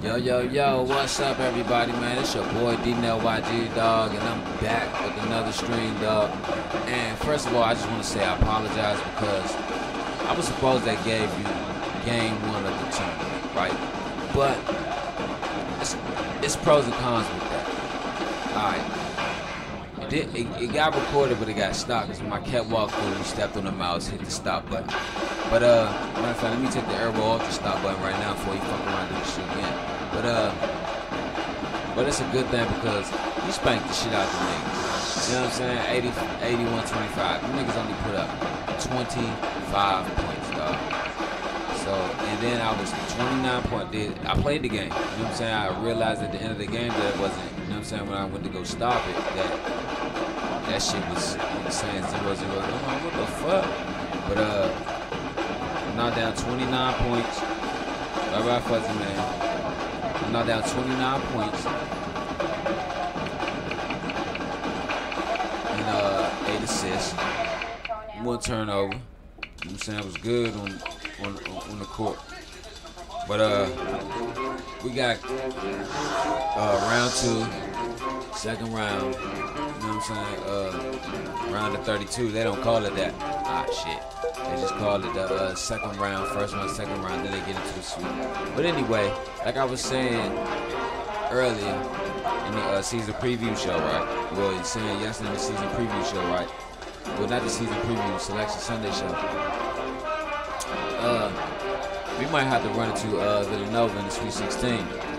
Yo, yo, yo, what's up, everybody, man? It's your boy, DNLYG, dog, and I'm back with another stream, dog. And first of all, I just want to say I apologize because I was supposed to gave you game one of the tournament, right? But it's, it's pros and cons with that. All right. It, it, it got recorded, but it got stopped because my cat walked through, he stepped on the mouse, hit the stop button. But uh, matter of fact, let me take the airball off the stop button right now before you fuck around and do this shit again. But uh, but it's a good thing because he spanked the shit out of the niggas. You know what I'm saying? 80, 81, 25. The niggas only put up 25 points, dog. So, and then I was 29 point. Did I played the game? You know what I'm saying? I realized at the end of the game that it wasn't. You know what I'm saying? When I went to go stop it, that that shit was you know what I'm saying zero zero. I'm like, what the fuck? But uh, I'm now down 29 points. Bye bye, fuzzy man. Now down 29 points. And uh, eight assists, one turnover. You know what I'm saying? I was good on on on the court. But uh, we got uh, round two, second round. You know what I'm saying? Uh, round of 32. They don't call it that. Ah, shit. They just call it the uh, second round, first round, second round. Then they get into the sweep. But anyway, like I was saying earlier in the uh, season preview show, right? Well, saying yesterday in the season preview show, right? Well, not the season preview, Selection Sunday show. Uh, we might have to run into uh, Villanova in the Sweet 16.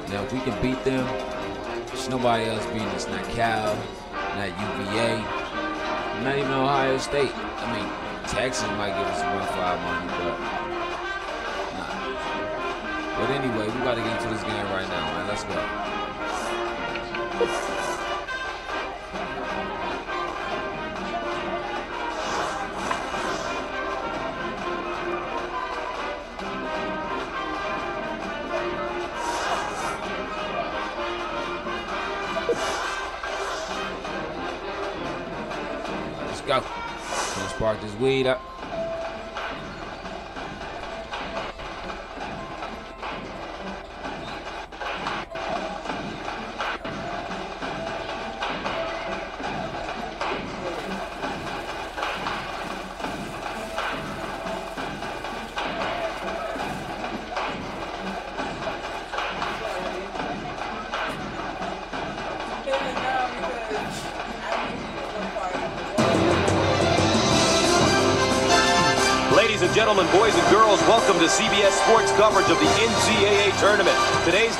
Now, if we can beat them, there's nobody else beating us. Not Cal, not UVA, not even Ohio State. I mean, Texas might give us a run for our money, but nah. But anyway, we got to get into this game right now, man. Let's go. Spark this weed up.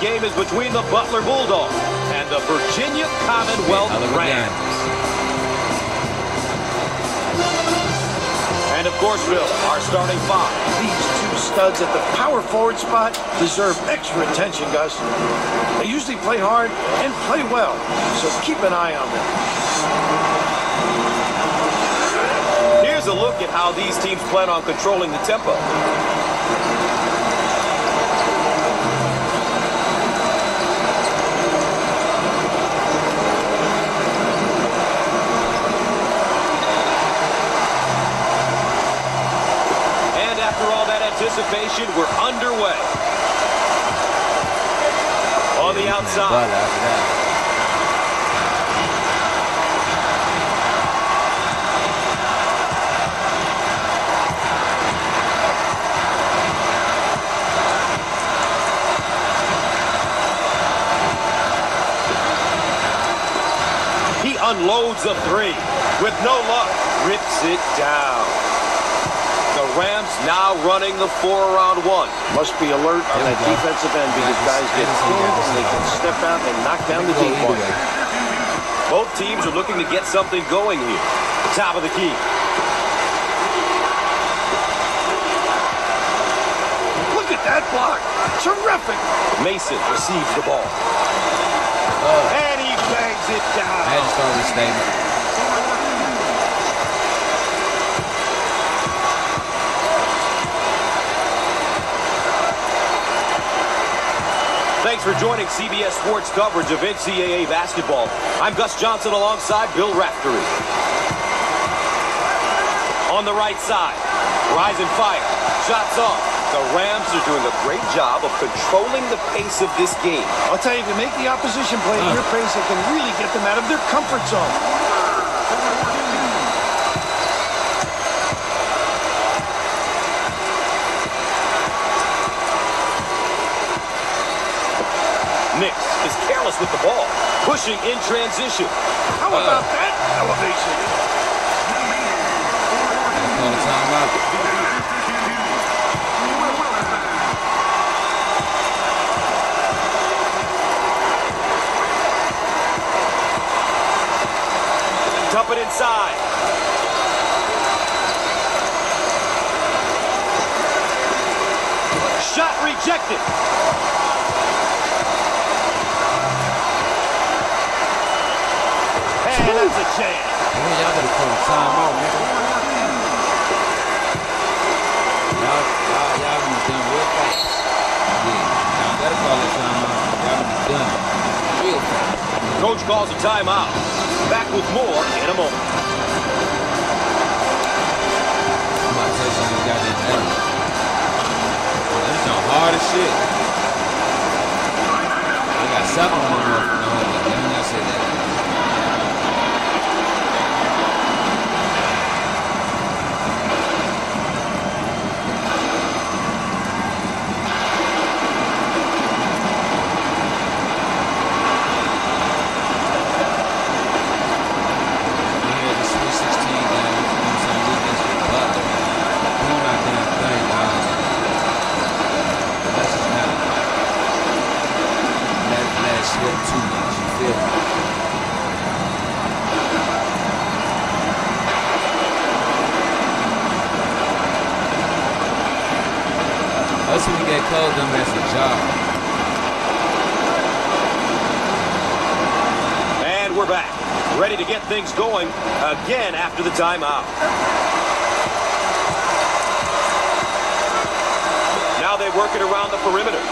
Game is between the Butler Bulldogs and the Virginia Commonwealth Hell Rams. And of course, Bill, our starting five. These two studs at the power forward spot deserve extra attention, Gus. They usually play hard and play well, so keep an eye on them. Here's a look at how these teams plan on controlling the tempo. Anticipation, we're underway. On the outside. Butler after that. He unloads a three. With no luck, rips it down. The Rams now running the four around one. Must be alert on There that defensive end because guys get Nice. cool and they can step out and knock down the Go deep either one. way. Both teams are looking to get something going here. Top of the key. Look at that block. Terrific. Mason receives the ball. Uh, And he bangs it I had down. to start with statement. Thanks for joining CBS Sports coverage of NCAA basketball. I'm Gus Johnson alongside Bill Raftery. On the right side, rise and fire. Shots off. The Rams are doing a great job of controlling the pace of this game. I'll tell you, if you make the opposition play at your pace, it can really get them out of their comfort zone. Nix is careless with the ball, pushing in transition. How about uh, that elevation? Call a timeout. Dump it inside. Shot rejected. Call a timeout, nigga. Y'all, y'all, y'all be done real fast. Yeah, y'all better call a timeout. Y'all be done real fast. Coach calls a timeout. Back with more in a moment. Again out. Now they work it around the perimeter.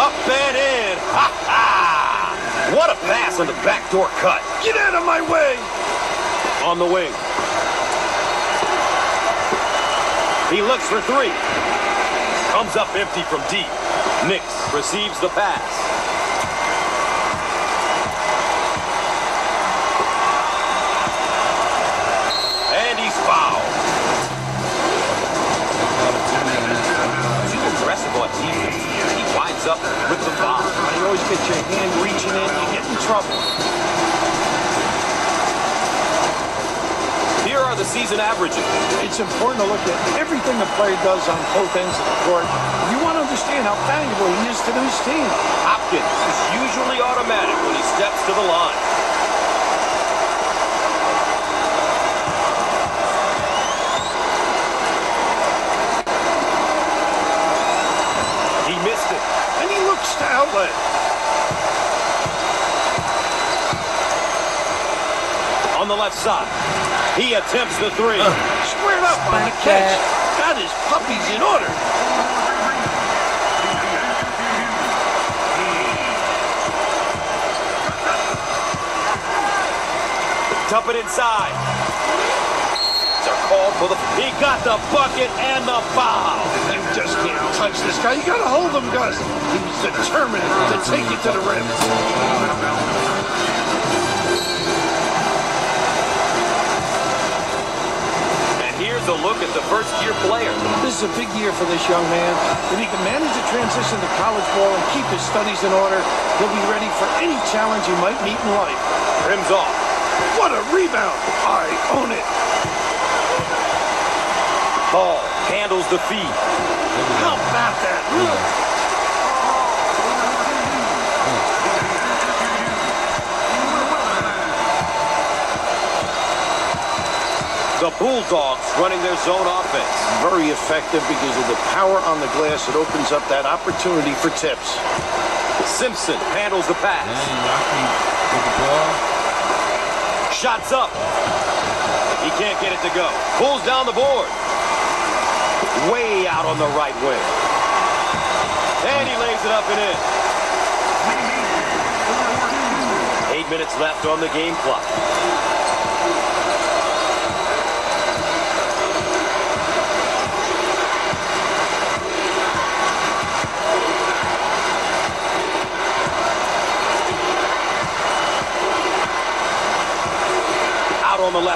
Up and in. Ha ha! What a pass on the backdoor cut. Get out of my way! On the wing. He looks for three. Comes up empty from deep. Nix receives the pass. Trouble. Here are the season averages. It's important to look at everything the player does on both ends of the court. You want to understand how valuable he is to his team. Hopkins is usually automatic when he steps to the line. He missed it. And he looks to outlet. The left side. He attempts the three. Squared up on the catch. that. Got his puppies in order. Dump it inside. They're called for the. He got the bucket and the foul. You just can't touch this guy. You got to hold him, Gus. He's determined to take it to the rim. Here's a look at the first-year player. This is a big year for this young man. If he can manage the transition to college ball and keep his studies in order, he'll be ready for any challenge he might meet in life. Rims off. What a rebound! I own it. Ball handles the feed. How about that? The Bulldogs running their zone offense. Very effective because of the power on the glass. It opens up that opportunity for tips. Simpson handles the pass. Dang, with the ball. Shots up. He can't get it to go. Pulls down the board. Way out on the right wing. And he lays it up and in. Eight minutes left on the game clock.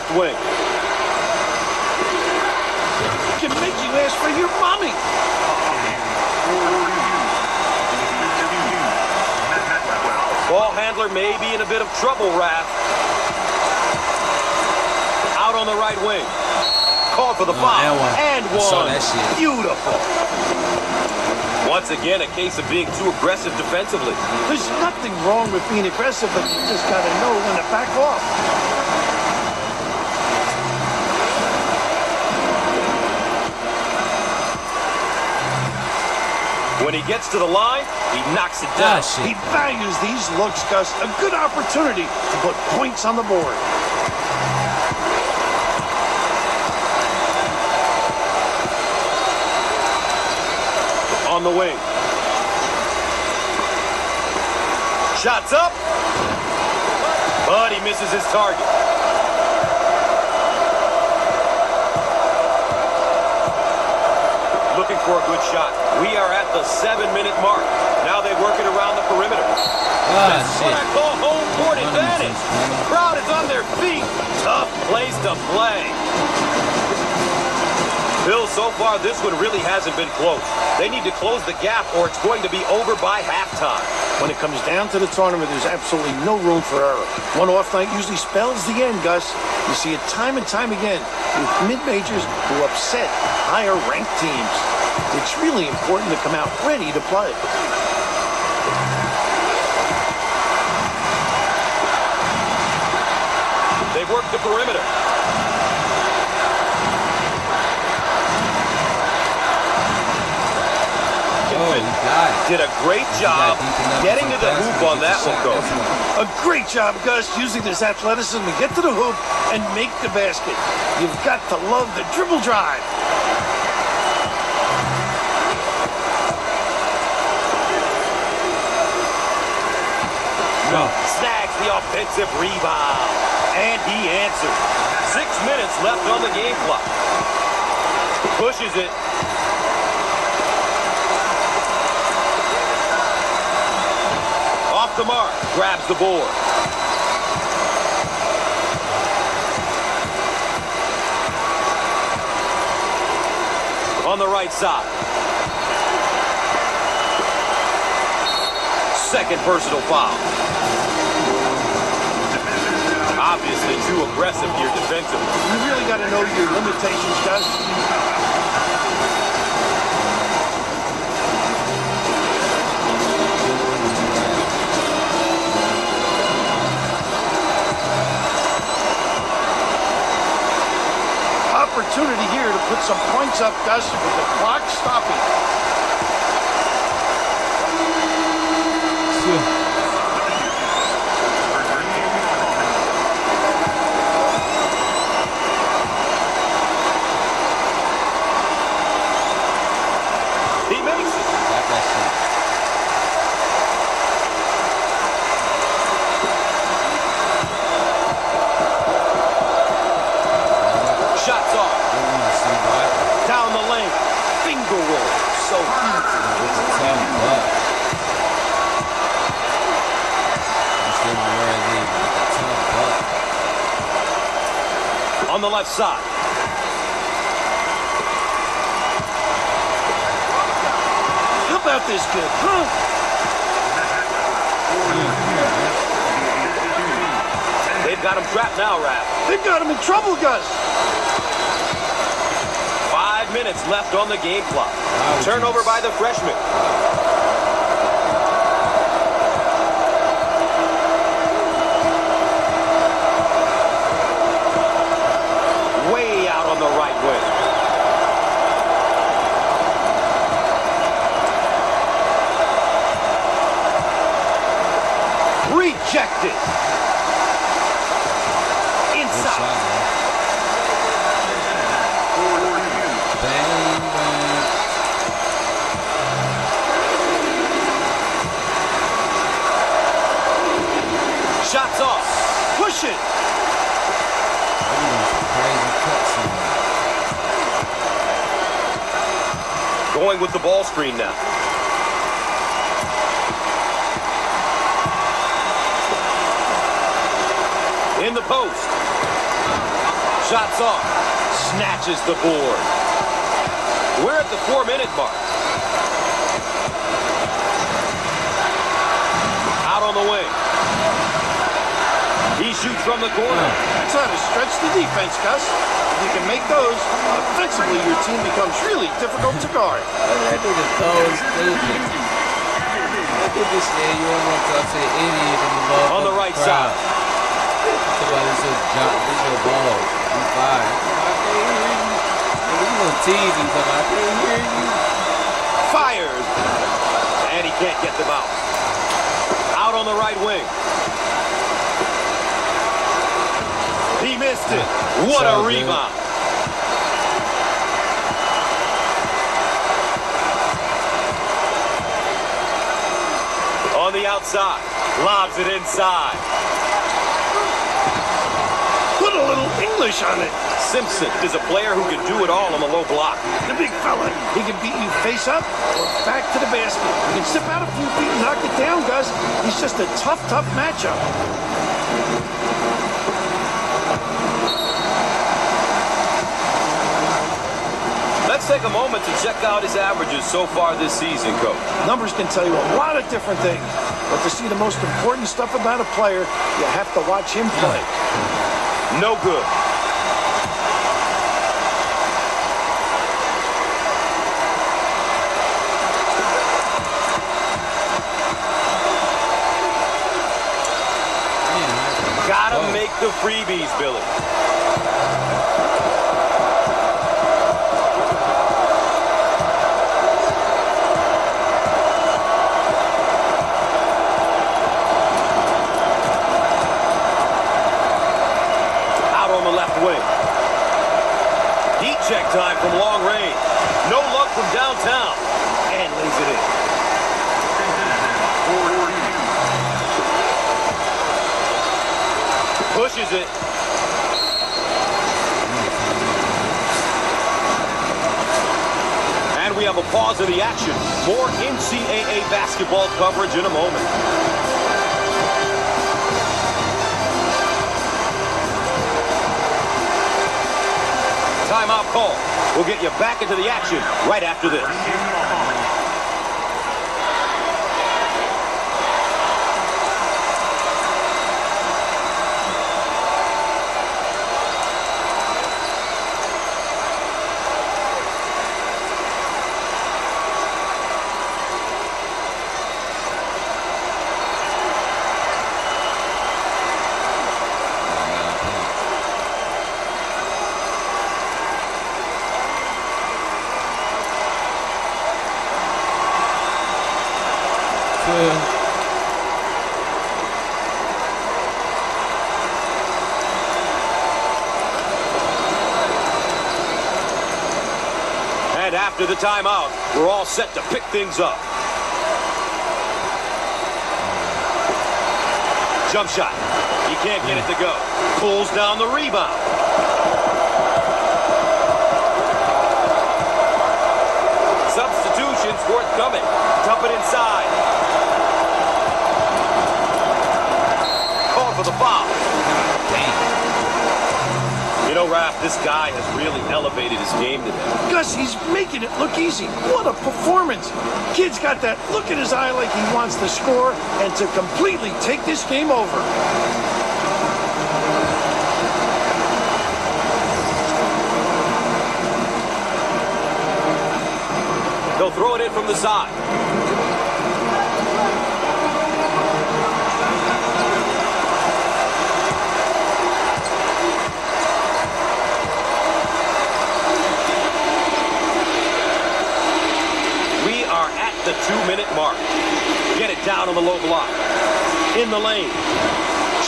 Left wing. Can make you ask for your mommy. Ball handler may be in a bit of trouble, Raph. Out on the right wing. Called for the Oh, foul. and one. And I saw one. that shit. Beautiful. Once again, a case of being too aggressive defensively. There's nothing wrong with being aggressive, but you just gotta know when to back off. When he gets to the line, he knocks it Ah, down. shit. He values these looks, Gus. A good opportunity to put points on the board. on the wing. Shots up. But he misses his target. Looking for a good shot. We are at the seven-minute mark. Now they work it around the perimeter. Ah, That's what I call home court advantage. defense, man. Crowd is on their feet. Tough place to play. Bill, so far this one really hasn't been close. They need to close the gap or it's going to be over by halftime. When it comes down to the tournament, there's absolutely no room for error. One off night usually spells the end, Gus. You see it time and time again with mid-majors who upset higher-ranked teams. It's really important to come out ready to play. They've worked the perimeter. Oh, you got. Did a great job getting to the hoop on that one, shot. Coach. A great job, Gus, using his athleticism to get to the hoop and make the basket. You've got to love the dribble drive. No. Snags the offensive rebound. And he answers. Six minutes left on the game clock. Pushes it. Off the mark. Grabs the board. On the right side. Second personal foul. Obviously too aggressive here defensively. You really got to know your limitations, Gus. Opportunity here to put some points up, Gus, with the clock stopping. On the left side. How about this kid, huh? They've got him trapped now, Raph. They've got him in trouble, Gus. Five minutes left on the game clock. Turnover by the freshman. Way out on the right wing. Rejected. Good Inside. shot, man. Bang, bang. Shots off. Push it. They're doing some crazy cuts in there. Going with the ball screen now. In the post. Shots off. Snatches the board. We're at the four-minute mark. Out on the wing. He shoots from the corner. That's how to stretch the defense, Gus. If you can make those, offensively your team becomes really difficult to guard. That nigga so stupid. Look at this man. You almost got to say idiot in the On the right crowd. side. Somebody says jump. This your ball. You fired. I can't hear you. Nigga, you on TV. But I can't hear you. Fires. And he can't get them out. Out on the right wing. He missed it. What a So good. rebound. On the outside. Lobs it inside. Put a little English on it. Simpson is a player who can do it all on the low block. The big fella. He can beat you face up or back to the basket. He can step out a few feet and knock it down, Gus. He's just a tough, tough matchup. Let's take a moment to check out his averages so far this season, Coach. Numbers can tell you a lot of different things. But to see the most important stuff about a player, you have to watch him play. No good. After the timeout, we're all set to pick things up. Jump shot. He can't get it to go. Pulls down the rebound. Substitutions forthcoming. Dump it inside. This guy has really elevated his game today. Gus, he's making it look easy. What a performance. Kid's got that look in his eye like he wants to score and to completely take this game over. They'll throw it in from the side. We are at the two-minute mark. Get it down on the low block. In the lane.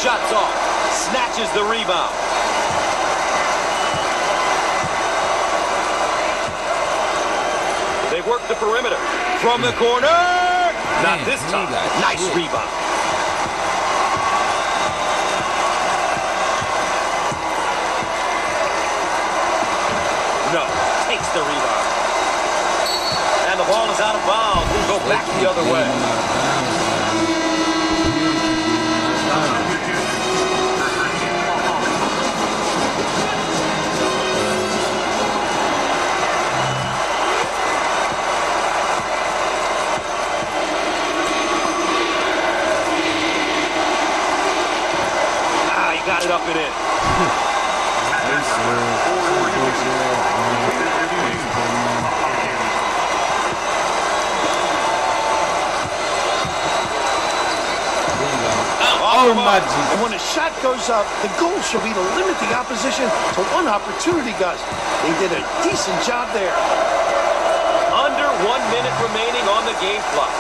Shots off. Snatches the rebound. They work the perimeter. From the corner. Not this time. Nice rebound. He's out of bounds. We'll go back the other way. Ah, he got it up and in. Jesus. And when a shot goes up, the goal should be to limit the opposition to one opportunity, Gus. They did a decent job there. Under one minute remaining on the game clock.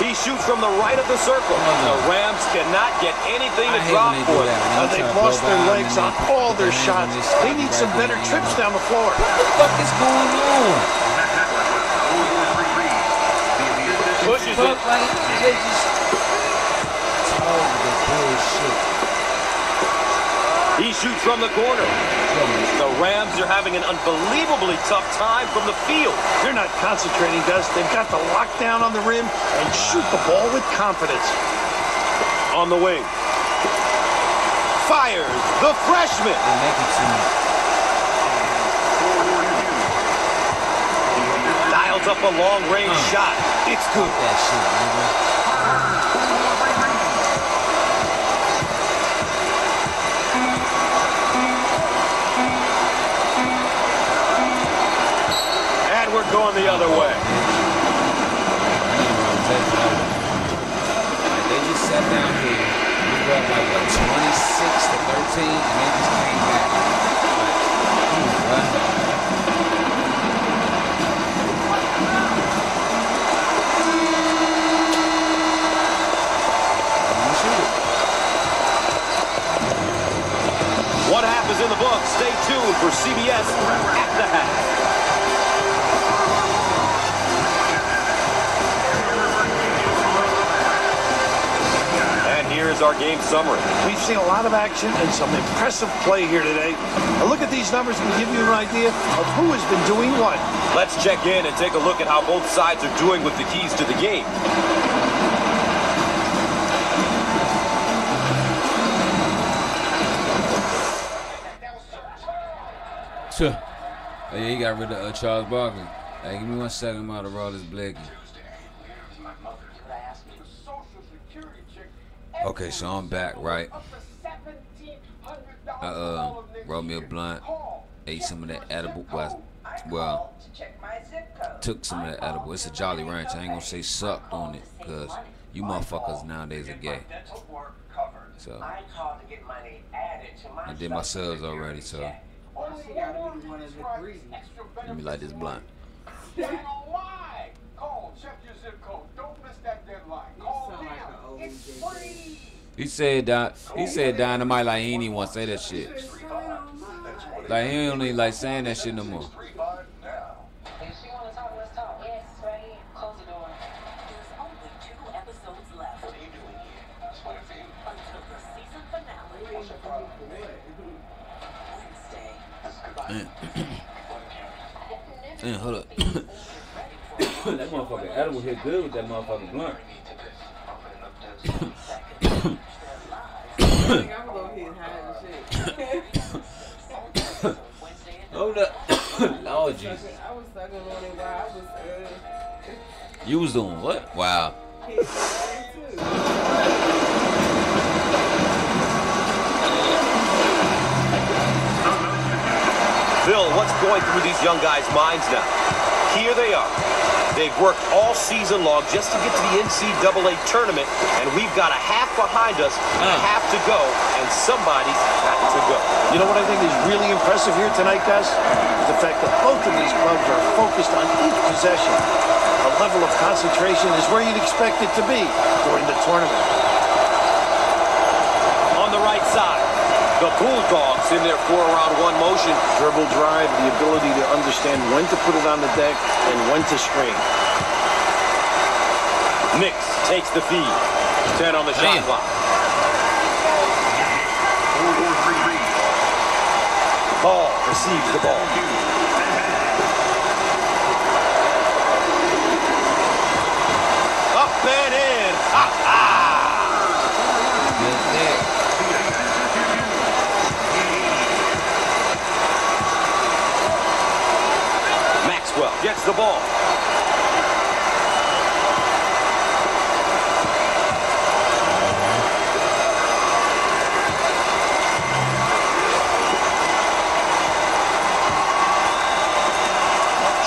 He shoots from the right of the circle. The Rams cannot get anything to drop they for that. them. When Uh, they they've lost their legs on all their shots. They need some better trips down the floor. What the fuck is going on? Pushes Fuck, it. like, they just... It's over oh, the bullshit. He shoots from the corner. The Rams are having an unbelievably tough time from the field. They're not concentrating, Gus. They've got the lockdown on the rim and shoot the ball with confidence. On the wing. Fires the freshman. They make it too much. Dials up a long-range shot. It's good. That shit, nigga. And we're going the other way. They just sat down here. We were up like what, 26 to 13, and they just came back. Like, on, bro. Let me shoot it. One half is in the book. Stay tuned for CBS at the half. And here is our game summary. We've seen a lot of action and some impressive play here today. A look at these numbers will give you an idea of who has been doing what. Let's check in and take a look at how both sides are doing with the keys to the game. Yeah, he got rid of uh, Charles Barkley. Hey, give me one second, I'm out of roll this. Okay, so I'm back, right? I uh, rolled me a blunt, ate some of that edible. Well, well, took some of that edible. It's a Jolly Ranch. I ain't gonna say sucked on it, cause you motherfuckers nowadays are gay. So I did my subs already, so let me light this blunt. He said that he said dynamite like he ain't even want to say that shit. Like he don't even like saying that shit no more. If she wanna talk, let's talk. Yes, right here. Close the door. There's only two episodes left. What are you doing here? Until the season finale. Wednesday. Man, hold up. that motherfucker Adam was hit good with that motherfucking blunt. I'm gonna hit high and shit. Hold up. Lord Jesus. I was sucking on it while I was uh, You was doing what? Wow. Hitting high too. Phil, what's going through these young guys' minds now? Here they are. They've worked all season long just to get to the NCAA tournament, and we've got a half behind us, a Uh. half to go, and somebody's got to go. You know what I think is really impressive here tonight, guys? The fact that both of these clubs are focused on each possession. The level of concentration is where you'd expect it to be during the tournament. On the right side, the Bulldogs in their four-around-one motion. Dribble drive, the ability to understand when to put it on the deck and when to screen. Nix takes the feed. 10 on the shot Damn. clock. Ball receives the ball. Up and in. Ha ha! Good dick. Maxwell gets the ball.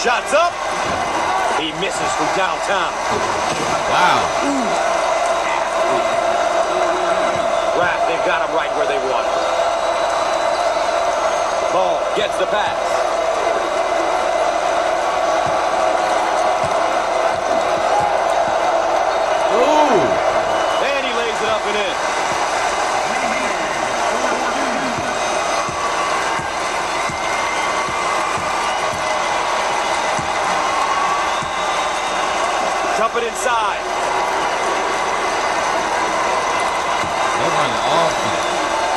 Shots up. He misses from downtown. Wow. Raph, they've got him right where they want him. Ball gets the pass. Ooh. And he lays it up and in. Dump it inside. They're running offense.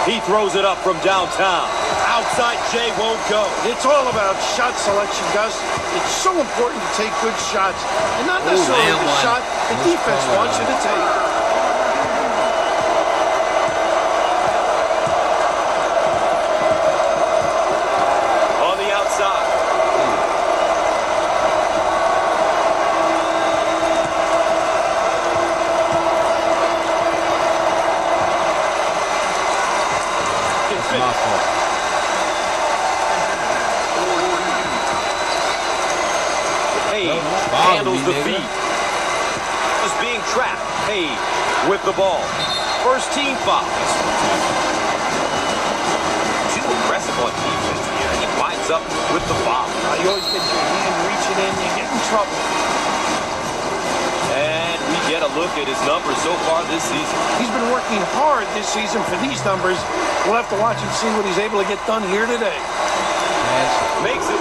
He throws it up from downtown. Outside Jay won't go. It's all about shot selection, Gus. It's so important to take good shots, and not Ooh, necessarily man, the one. shot the Let's defense wants you to take. On the outside. It's my fault. Hayes Don't bother handles me, the nigga. feed. Is being trapped. Hayes with the ball. First team foul. Too aggressive on defense here. He winds up with the foul. Now, you always get your hand reaching in, you get in trouble. And we get a look at his numbers so far this season. He's been working hard this season for these numbers. We'll have to watch and see what he's able to get done here today. Pass. Makes it.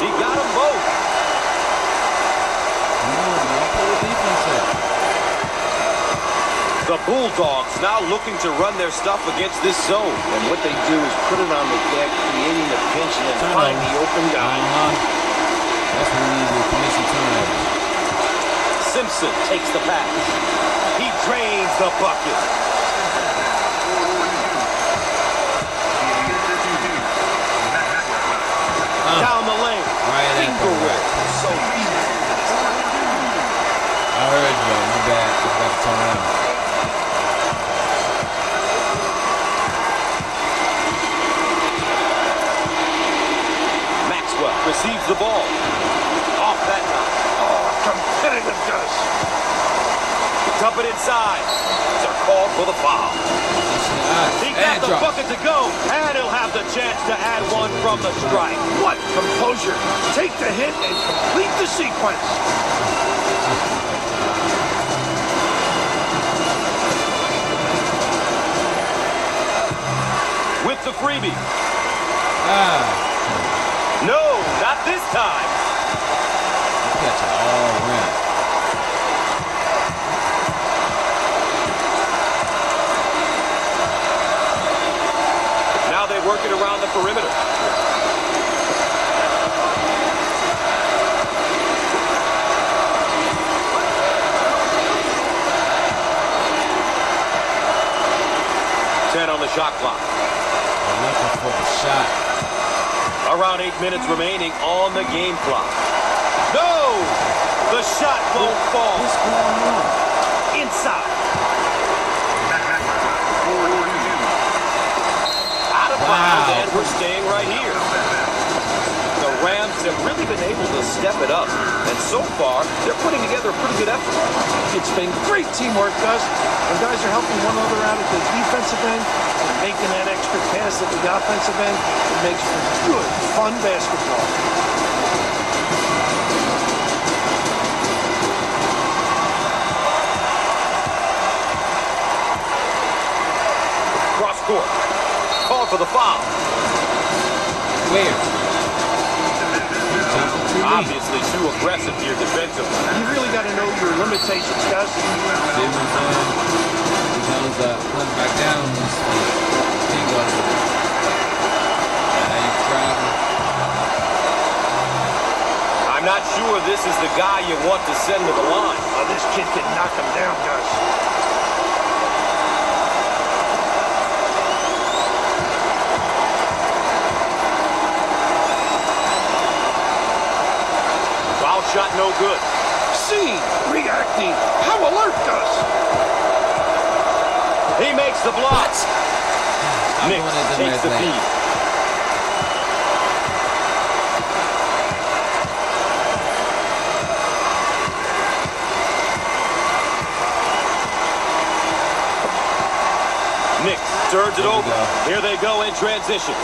He got them both. Come on, man. Pull the defense up. The Bulldogs now looking to run their stuff against this zone. And what they do is put it on the deck, creating a pinch and then Turnover. find the open guy. Uh-huh. That's what we need to commit some turnovers. Simpson takes the pass. He drains the bucket. Uh, Down the lane. right at Finger whip. So easy. I heard you. My bad. I got to turn around. Maxwell receives the ball. Off that time. Competitive, Gus. Dump it inside. They're called for the foul. He got And the drop. bucket to go, and he'll have the chance to add one from the strike. What composure. Take the hit and complete the sequence. With the freebie. Ah, No, not this time. catch it all around. Now they work it around the perimeter. Ten on the shot clock. They're looking for the shot. Around eight minutes remaining on the game clock. No! The shot won't fall. What's going on? Inside. Out of bounds, Wow. and we're staying right here. The Rams have been able to step it up, and so far, they're putting together a pretty good effort. It's been great teamwork, Gus. When guys are helping one another out at the defensive end and making that extra pass at the offensive end, it makes for good, fun basketball. Cross court. Call for the foul. Where? Obviously too aggressive here defensively. You really got to know your limitations, Gus. See what I'm saying? He comes up, comes back down on his feet. He goes. Now you travel. I'm not sure this is the guy you want to send to the line. Oh, this kid can knock him down, Gus. Foul shot no good. See, reacting. How alert, does he Makes the block. Stop Nix doing that dumb takes the feed. Nix turns it over. Here they go in transition.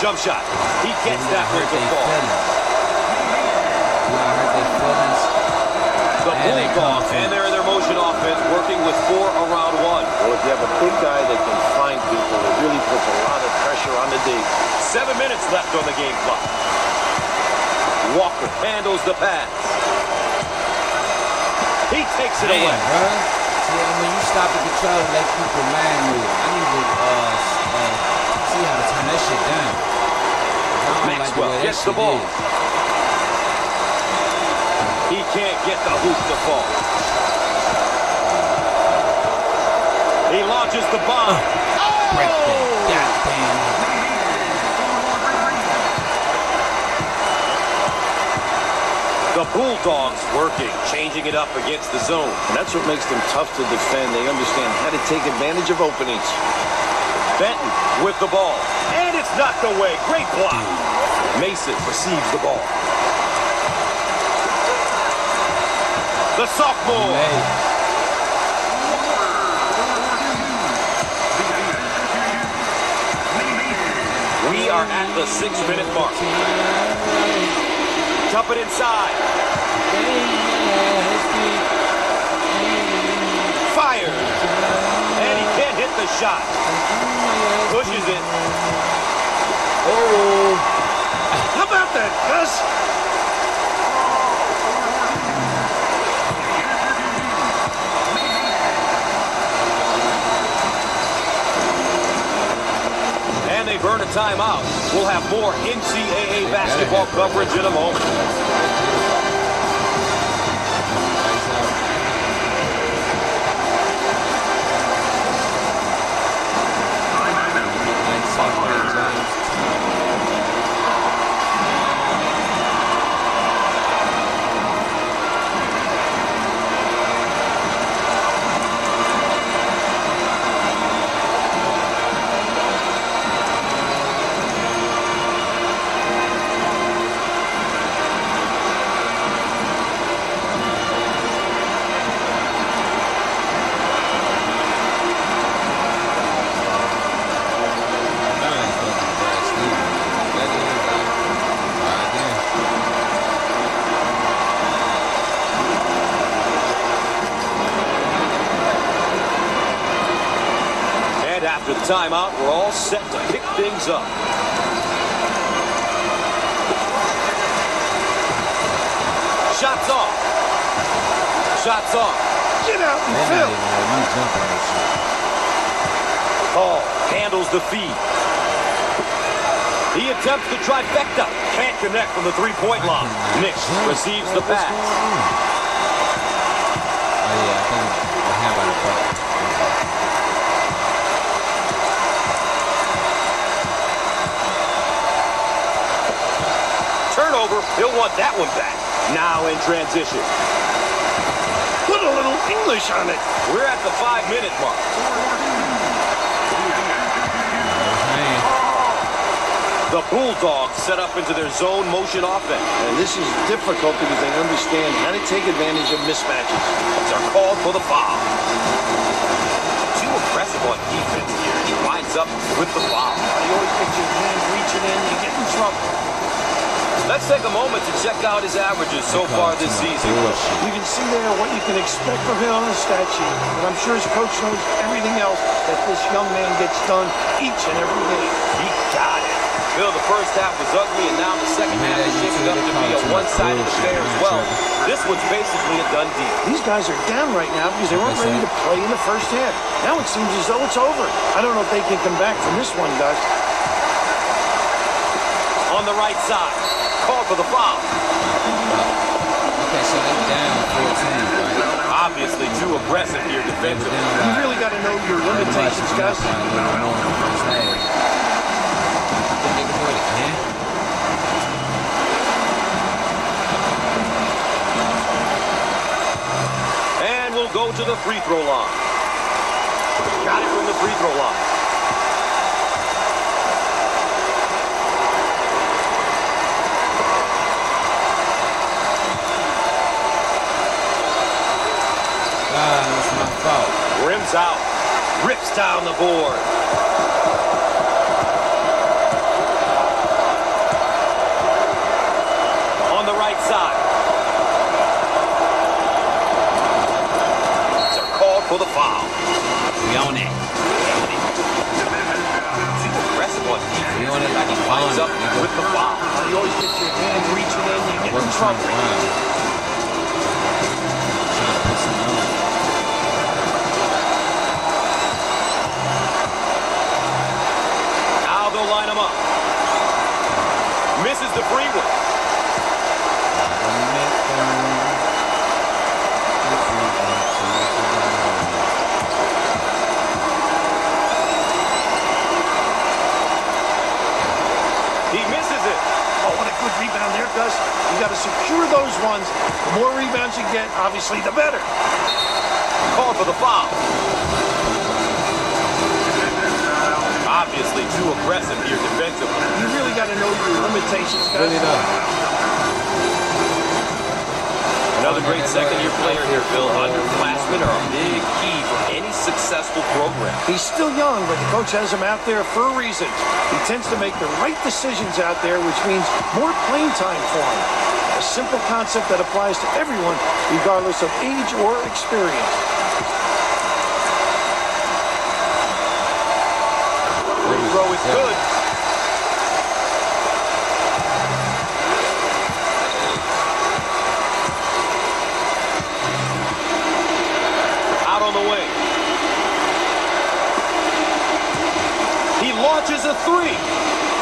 Jump shot. He gets that gotta one hurt And they Bulldogs, confidence. and they're in their motion offense, working with four around one. Well, if you have a big guy that can find people, it really puts a lot of pressure on the D. Seven minutes left on the game clock. Walker handles the pass. He takes it Man, away. bro. See, and when you stop the control and let people man move, I need to uh, uh, see how to turn that shit down. I don't like the Maxwell gets the ball. is. He can't get the hoop to fall. He launches the bomb. Oh. Break that oh! goddamn. The Bulldogs working, changing it up against the zone. And that's what makes them tough to defend. They understand how to take advantage of openings. Benton with the ball. And it's knocked away. Great block. Mason receives the ball. The sophomore. Hey, We are at the six-minute mark. Dump it inside. Fires. And he can't hit the shot. Pushes it. Oh, How about that, Gus? A timeout. We'll have more NCAA basketball coverage in a moment. Timeout, we're all set to pick things up. Shots off. Shots off. Get out and They not fill. even let me jump on this shit. Hall handles the feed. He attempts the trifecta. Can't connect from the three-point line. Nix receives the What's pass. Oh yeah, I think I have on Turnover. He'll want that one back. Now in transition. Put a little English on it. We're at the five-minute mark. Man, The Bulldogs set up into their zone motion offense. And this is difficult because they understand how to take advantage of mismatches. They're called for the foul. Too aggressive on defense here. He winds up with the foul. You always get your hand reaching in, you get in trouble. Let's take a moment to check out his averages so far this season. Bullshit. You can see there what you can expect from him on the stat sheet. And I'm sure his coach knows everything else that this young man gets done each and every day. He got it. Bill, the first half was ugly, and now the second half is shaping up to be a college was one-sided bullshit, affair as well. This one's basically a done deal. These guys are down right now because they weren't ready to play in the first half. Now it seems as though it's over. I don't know if they can come back from this one, guys. On the right side, call for the foul. Okay, so they down 14, right? Obviously too aggressive here They defensively. Uh, you really got to know your limitations, guys. like a little more in the first half. Think they can do it again? And we'll go to the free throw line. Got it from the free throw line. Ah, that's my fault. Rims out. Rips down the board. Limitations, Gus. Really does. Another great second-year player here, Phil. Underclassmen are a big key for any successful program. He's still young, but the coach has him out there for a reason. He tends to make the right decisions out there, which means more playing time for him. A simple concept that applies to everyone, regardless of age or experience. Free throw is good. Out on the wing. He launches a three,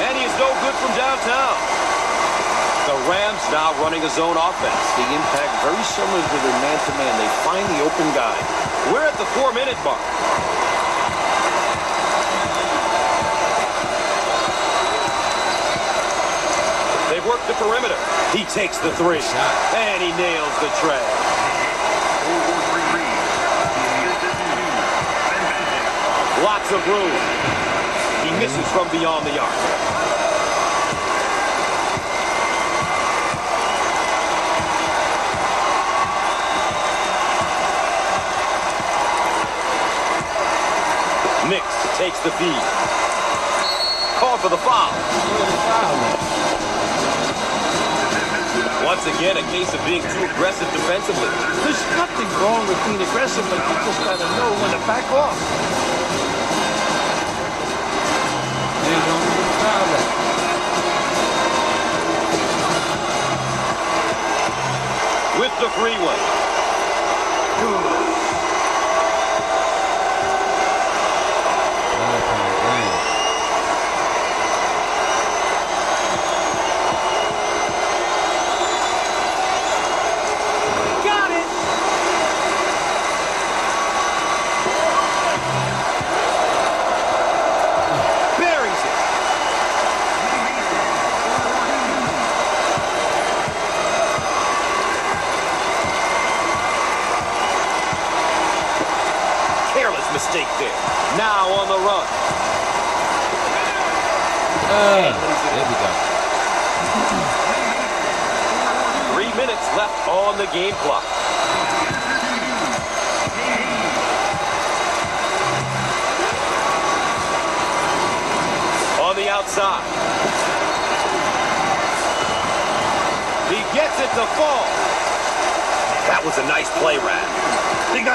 and he is no good from downtown. The Rams running a zone offense. The impact very similar to their man-to-man. They find the open guy. We're at the four-minute mark. They've worked the perimeter. He takes the three. And he nails the tray. Lots of room. He misses from beyond the arc. takes the feed. Call for the foul. Once again, a case of being too aggressive defensively. There's nothing wrong with being aggressive, but you just gotta know when to back off. With the free one.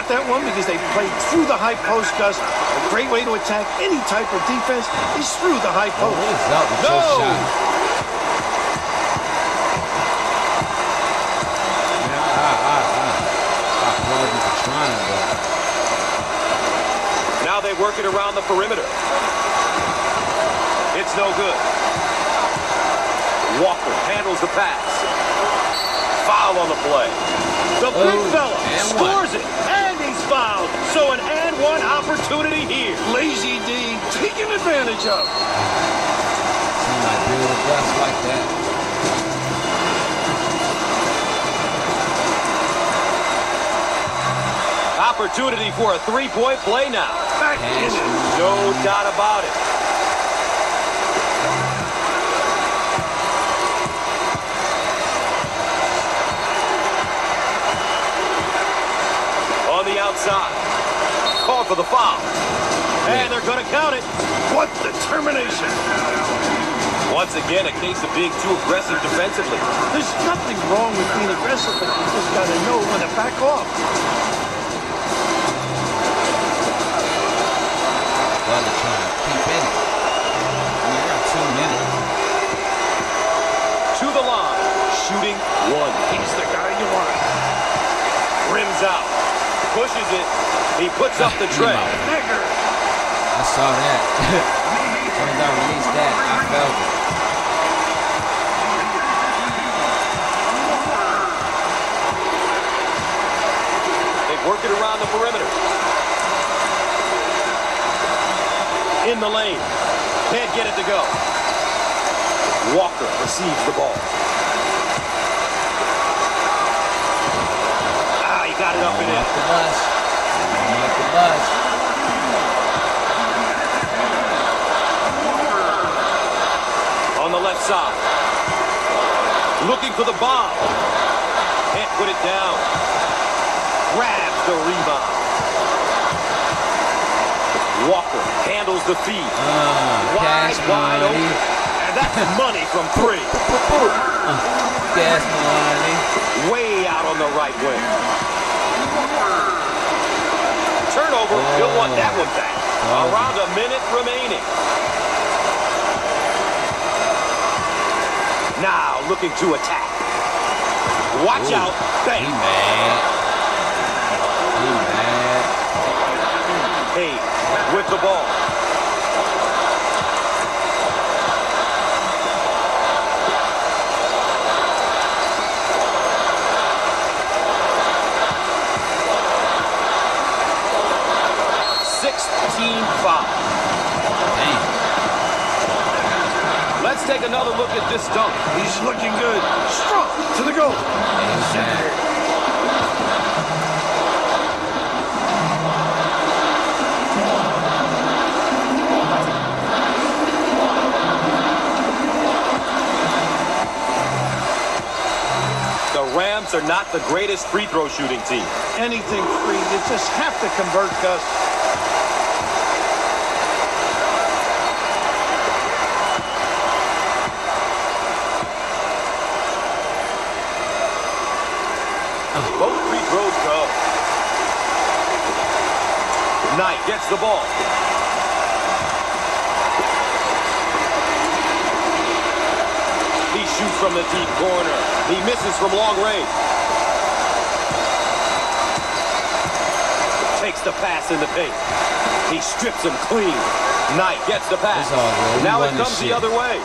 They that one because they played through the high post, Gus. A great way to attack any type of defense is through the high Oh, post. what is up with No! for ah, ah, ah. trying, but Now they work it around the perimeter. It's no good. Walker handles the pass. Foul on the play. The big Oh, fella and scores it, and he's fouled. So an and one opportunity here. Lazy D taking advantage of. seem like Bill the like that. Opportunity for a three-point play now. Back back in it. No doubt about it. On the outside. Called for the foul. And they're going to count it. What determination. Once again, a case of being too aggressive defensively. There's nothing wrong with being aggressive, but you just got to know when to back off. Butler trying to keep in it. We're at two minutes. To the line. Shooting one. He's the guy you want. Rims out. Pushes it. He puts up the tray. Bigger. I saw that. as soon as I released that, I felt it. They work it around the perimeter. In the lane. Can't get it to go. Walker receives the ball. It up in. off the bus. Off the bus. On the left side. Looking for the bomb. Can't put it down. Grabs the rebound. Walker handles the feed. Uh, Wide, cash wide money. open. And that's money from three. Gas money. Way out on the right wing. Turnover. Oh. He'll want that one back. Oh. Around a minute remaining. Now looking to attack. Watch Ooh. out. He Bang. mad. He mad. With the ball. Foul. Damn. Let's take another look at this dunk. He's looking good. Strong to the goal. He's mad. The Rams are not the greatest free throw shooting team. Anything free. You just have to convert, Gus. Both free throws go. Knight gets the ball. He shoots from the deep corner. He misses from long range. Takes the pass in the paint. He strips him clean. Knight gets the pass. It's all good. We Now it comes the other way.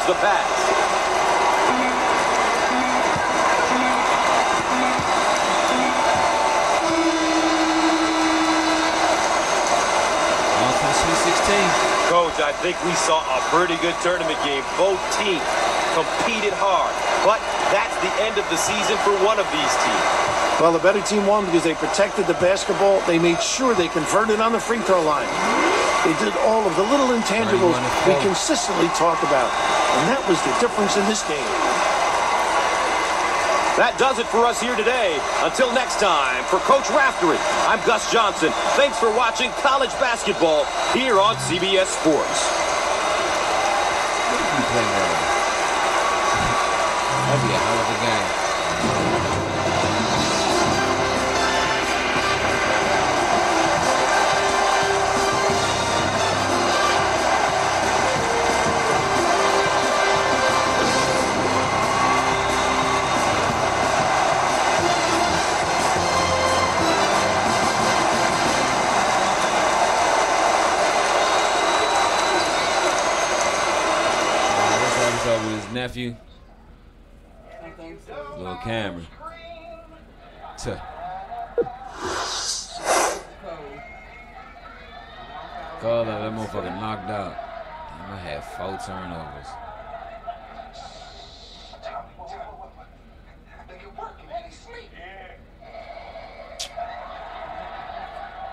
Receives the pass. On to the Sweet 16. Coach, I think we saw a pretty good tournament game. Both teams competed hard, but that's the end of the season for one of these teams. Well, the better team won because they protected the basketball. They made sure they converted on the free throw line. They did all of the little intangibles we Thirty-one to four. consistently talk about. And that was the difference in this game. That does it for us here today. Until next time, for Coach Raftery, I'm Gus Johnson. Thanks for watching college basketball here on CBS Sports. That'd be a hell of a game. Nephew. Lil Cameron. Tuh. Call that, that motherfucker knocked out. Damn, I had four turnovers. Nigga working, man. He sleep.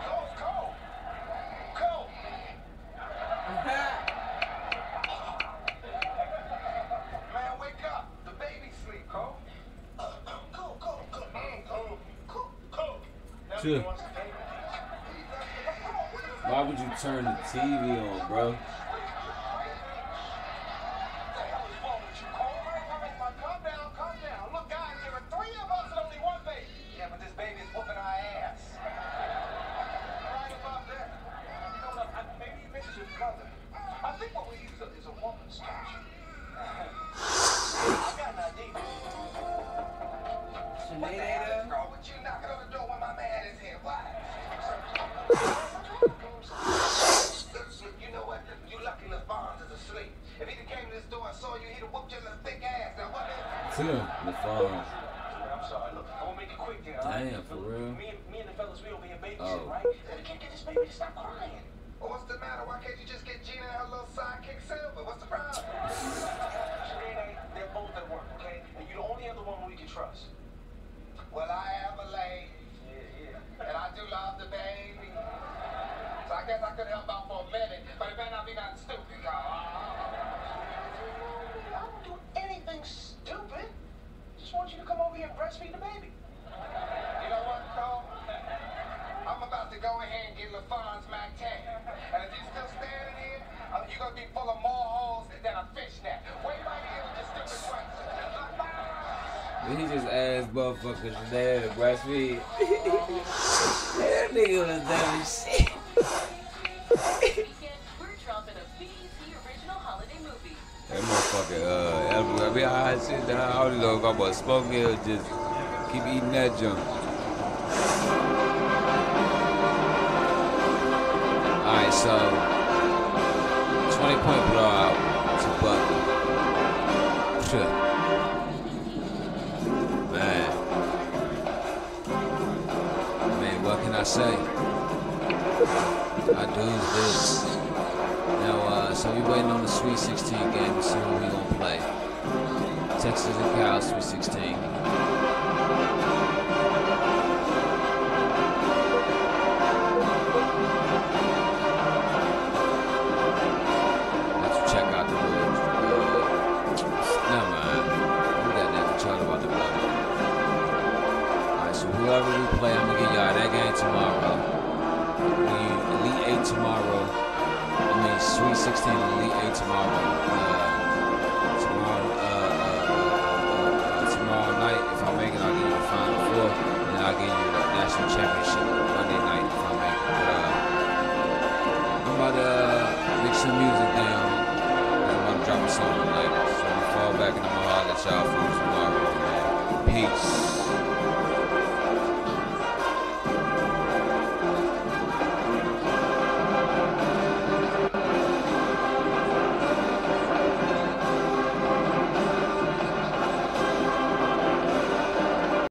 Cole's Cole. Cole. Man, wake up. The baby sleep, Cole. Cole, Cole, Cole. Mm, Cole, Cole, Cole. Now Why would you turn the TV on, bro? Calm down, calm down. Look, guys, there are three here. all right? Damn, for real? Me me and the fellas, we over here babysitting, Oh. right? We can't get this baby to stop crying. Well, what's the matter? Why can't you just get Gina and her little sidekick Silver? What's the problem? They're both at work, okay? And you're the only other one we can trust. Well, I am a lady. Yeah, yeah. And I do love the baby. So I guess I could help out for a minute, Just want you to come over here and breastfeed the baby. You know what, Cole? I'm about to go ahead and get LaFon's Mac 10. And if you're still standing here, uh, you're going to be full of more holes than a fish net. Wait right here with your stupid question. He just asked motherfuckers to breastfeed. that nigga was dumb shit. That motherfucker, uh, I be alright shit down. Smoke just keep eating that junk. Alright, so 20 point blowout to. Shit. Man. Man, what can I say? I do this. So we waiting on the Sweet 16 game to see who we gonna play. Texas and Cal Sweet 16.